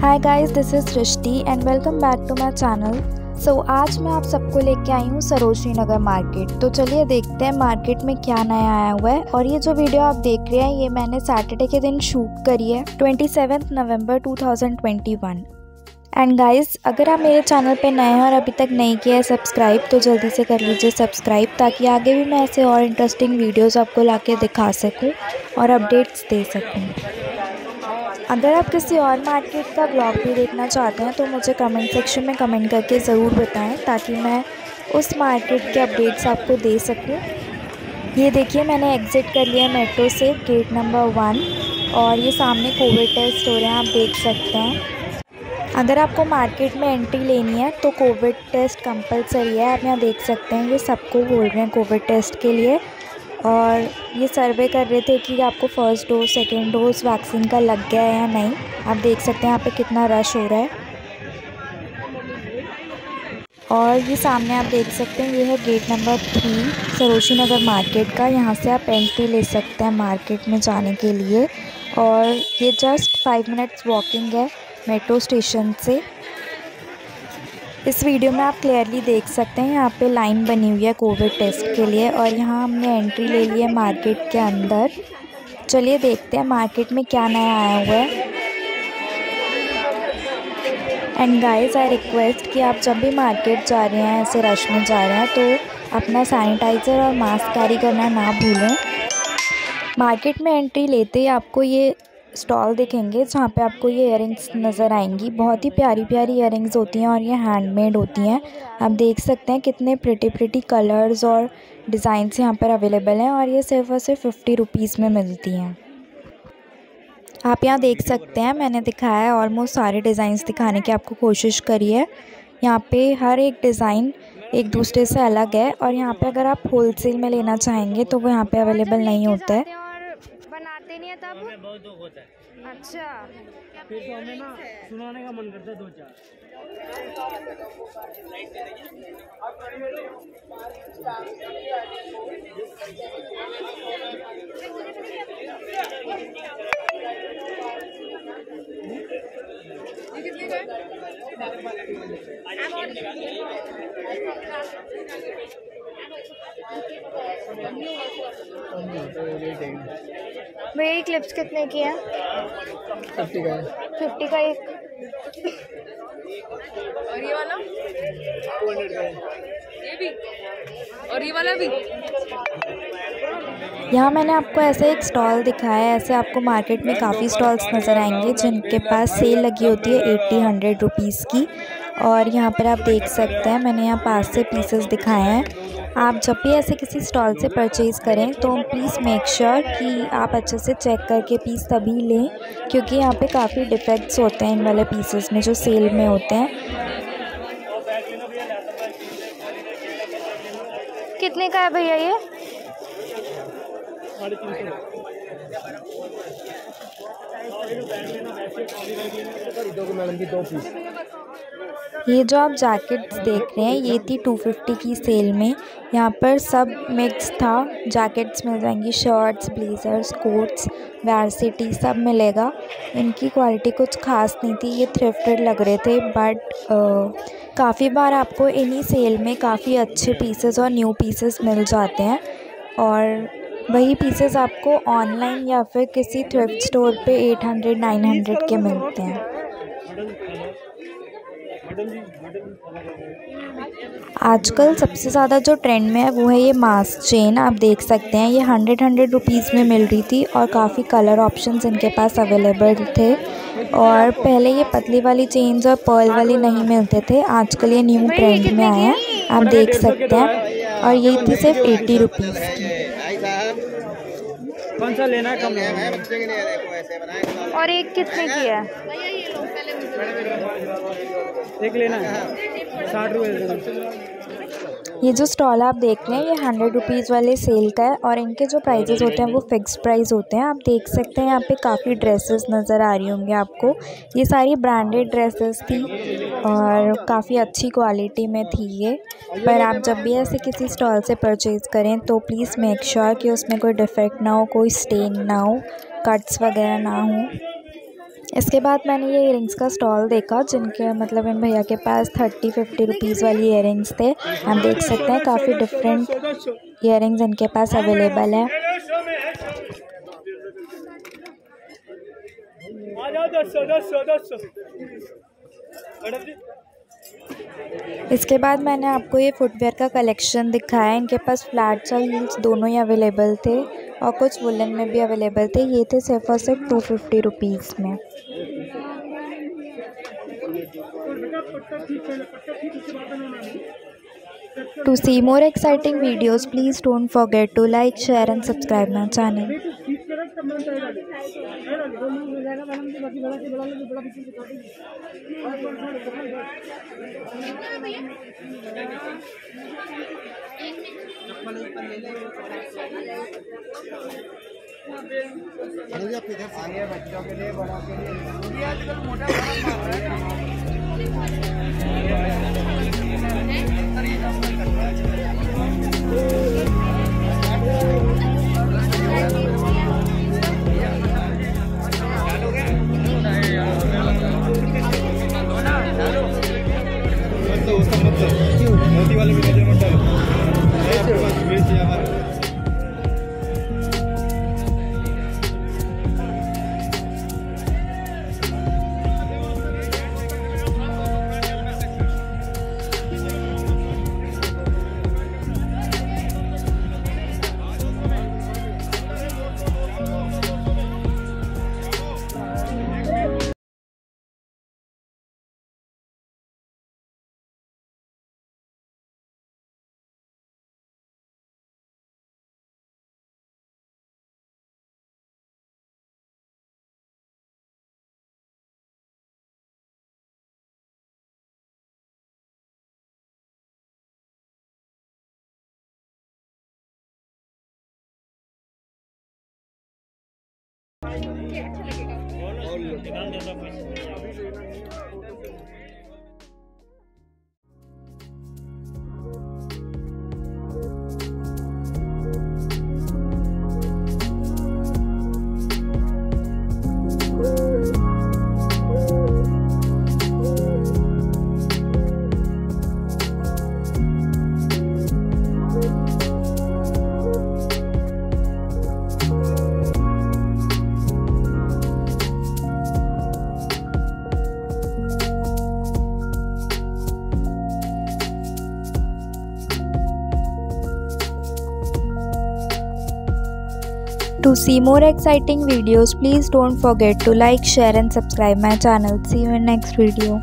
Hi guys this is Srishti and welcome back to my channel so आज मैं आप सबको लेके आई हूँ सरोजनी नगर मार्केट। तो चलिए देखते हैं मार्केट में क्या नया आया हुआ है। और ये जो वीडियो आप देख रहे हैं, ये मैंने सैटरडे के दिन शूट करी है ट्वेंटी नवंबर 2021 एंड गाइस अगर आप मेरे चैनल पे नए हैं और अभी तक नहीं किया है सब्सक्राइब तो जल्दी से कर लीजिए सब्सक्राइब ताकि आगे भी मैं ऐसे और इंटरेस्टिंग वीडियोस आपको ला दिखा सकूँ और अपडेट्स दे सकूँ। अगर आप किसी और मार्केट का ब्लॉग भी देखना चाहते हैं तो मुझे कमेंट सेक्शन में कमेंट करके ज़रूर बताएँ, ताकि मैं उस मार्केट के अपडेट्स आपको दे सकूँ। ये देखिए, मैंने एग्ज़िट कर लिया मेट्रो से गेट नंबर वन और ये सामने कोविड टेस्ट हो रहे हैं, आप देख सकते हैं। अगर आपको मार्केट में एंट्री लेनी है तो कोविड टेस्ट कंपलसरी है, आप यहाँ देख सकते हैं, ये सबको बोल रहे हैं कोविड टेस्ट के लिए। और ये सर्वे कर रहे थे कि आपको first dose second dose vaccine का लग गया है या नहीं। आप देख सकते हैं यहाँ पे कितना रश हो रहा है। और ये सामने आप देख सकते हैं, ये है gate number three Sarojini Nagar market का। यहाँ से आप एंट्री ले सकते हैं मार्केट में जाने के लिए। और ये जस्ट फाइव मिनट्स वॉकिंग है मेट्रो स्टेशन से। इस वीडियो में आप क्लियरली देख सकते हैं, यहाँ पे लाइन बनी हुई है कोविड टेस्ट के लिए और यहाँ हमने एंट्री ले ली है मार्केट के अंदर। चलिए देखते हैं मार्केट में क्या नया आया हुआ है। एंड गाइस आई रिक्वेस्ट कि आप जब भी मार्केट जा रहे हैं, ऐसे रश में जा रहे हैं तो अपना सैनिटाइज़र और मास्क कैरी करना ना भूलें। मार्केट में एंट्री लेते ही आपको ये स्टॉल दिखेंगे जहाँ पे आपको ये इयर नज़र आएँगी। बहुत ही प्यारी प्यारी इयर होती हैं और ये हैंडमेड होती हैं। आप देख सकते हैं कितने प्रिटी प्रिटी कलर्स और डिज़ाइंस यहाँ पर अवेलेबल हैं और ये सिर्फ़ और सिर्फ़ फिफ्टी रुपीज़ में मिलती हैं। आप यहाँ देख सकते हैं, मैंने दिखाया है ऑलमोस्ट सारे डिज़ाइंस दिखाने की आपको कोशिश करी है। यहाँ पे हर एक डिज़ाइन एक दूसरे से अलग है और यहाँ पे अगर आप होलसेल में लेना चाहेंगे तो वो यहाँ पे अवेलेबल नहीं होता है। बनाते नहीं है तब? हमें बहुत दुख होता है। अच्छा। फिर तो हमें ना सुनाने का मन करता है दो चार। भैया ये क्लिप्स कितने की है? फिफ्टी का फिफ्टी का एक। और ये वाला? टू हंड्रेड का ये भी? और ये वाला भी? यहाँ मैंने आपको ऐसे एक स्टॉल दिखाया है ऐसे आपको मार्केट में काफ़ी स्टॉल्स नज़र आएँगे जिनके पास सेल लगी होती है एट्टी हंड्रेड रुपीज़ की। और यहाँ पर आप देख सकते हैं मैंने यहाँ पास से पीसेस दिखाए हैं। आप जब भी ऐसे किसी स्टॉल से परचेज़ करें तो प्लीज़ मेक श्योर कि आप अच्छे से चेक करके पीस तभी लें क्योंकि यहाँ पे काफ़ी डिफेक्ट्स होते हैं इन वाले पीसेस में जो सेल में होते हैं। कितने का है भैया ये? मैडम की दो पीस ये जो आप जैकेट्स देख रहे हैं, ये थी टू फिफ्टी की सेल में। यहाँ पर सब मिक्स था। जैकेट्स मिल जाएँगी शर्ट्स ब्लेज़र्स कोट्स वैरसिटी सब मिलेगा। इनकी क्वालिटी कुछ ख़ास नहीं थी, ये थ्रिफ्टेड लग रहे थे बट काफ़ी बार आपको इन्हीं सेल में काफ़ी अच्छे पीसेस और न्यू पीसेस मिल जाते हैं। और वही पीसेस आपको ऑनलाइन या फिर किसी थ्रिफ्ट स्टोर पे 800 900 के मिलते हैं। आजकल सबसे ज़्यादा जो ट्रेंड में है वो है ये मास्क चेन आप देख सकते हैं ये हंड्रेड हंड्रेड रुपीज़ में मिल रही थी और काफ़ी कलर ऑप्शंस इनके पास अवेलेबल थे। और पहले ये पतली वाली चेन्स और पर्ल वाली नहीं मिलते थे आजकल ये न्यू ट्रेंड में आए हैं। आप देख सकते हैं। और ये थी सिर्फ़ एट्टी रुपीज़ की। कौन सा लेना है? कम और एक कितने की है? एक लेना है। साठ रुपये ये जो स्टॉल आप देख रहे हैं, ये हंड्रेड रुपीज़ वाले सेल का है और इनके जो प्राइजेज़ होते हैं, वो फिक्स प्राइस होते हैं। आप देख सकते हैं, यहाँ पे काफ़ी ड्रेसेस नज़र आ रही होंगी आपको। ये सारी ब्रांडेड ड्रेसेस थी और काफ़ी अच्छी क्वालिटी में थी ये। पर आप जब भी ऐसे किसी स्टॉल से परचेज़ करें तो प्लीज़ मेक श्योर कि उसमें कोई डिफेक्ट ना हो, कोई स्टेन ना हो कट्स वगैरह ना हो। इसके बाद मैंने ये इयरिंग्स का स्टॉल देखा, जिनके मतलब इन भैया के पास थर्टी फिफ्टी रुपीज़ वाली इयरिंग्स थे। हम देख सकते हैं, काफ़ी डिफरेंट इयरिंग्स इनके पास अवेलेबल है। इसके बाद मैंने आपको ये फुटवेयर का कलेक्शन दिखाया इनके पास फ्लैट्स और हील्स दोनों ही अवेलेबल थे। और कुछ वुलन में भी अवेलेबल थे। ये थे सिर्फ़ और सिर्फ़ टू फिफ्टी रुपीज़ में। To see more exciting videos please don't forget to like share and subscribe my channel बच्चों के लिए बड़ों के लिए आजकल मोटा मार है Hola, To see more exciting videos, please don't forget to like, share and subscribe my channel. See you in next video.